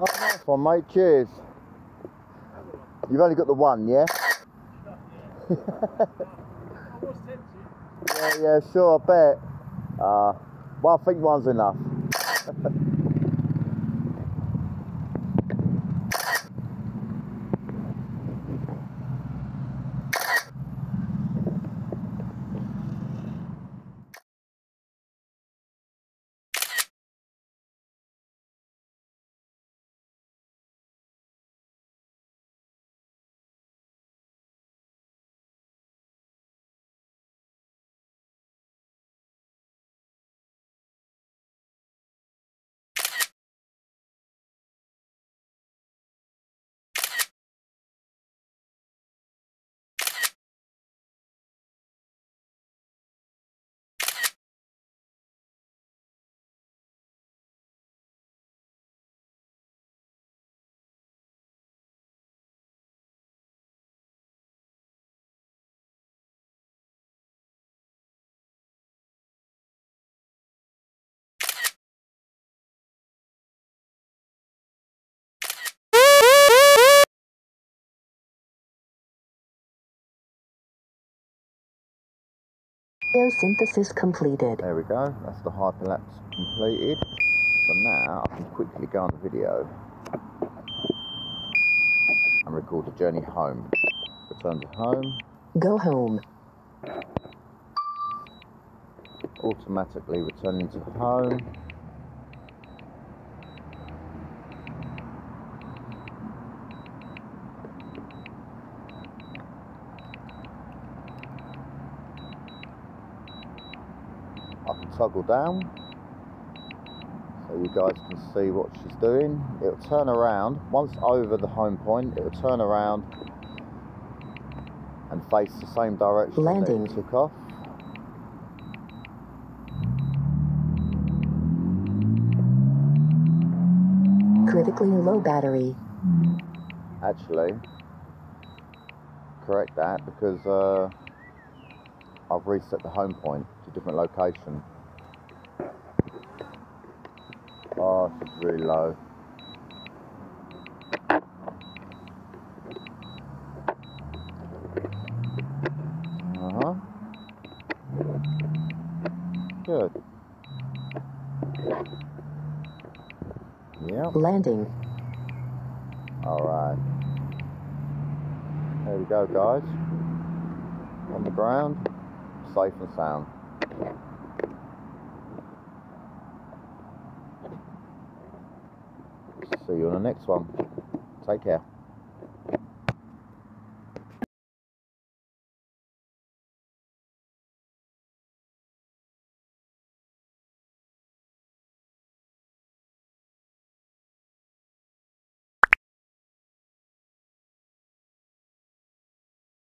Oh, nice one, mate. Cheers. You've only got the one, yeah? yeah, yeah, sure, I bet. Uh, well, I think one's enough. Synthesis completed. There we go, that's the hyperlapse completed. So now I can quickly go on the video and record the journey home. Return to home. Go home. Automatically returning to home. Toggle down so you guys can see what she's doing. It'll turn around, once over the home point, it'll turn around and face the same direction Landing. that it took off. Critically low battery. Actually, correct that because uh, I've reset the home point to a different location. Oh, it's really low. Uh huh. Good. Yep. Landing. Alright. There we go, guys. On the ground, safe and sound. See you on the next one. Take care.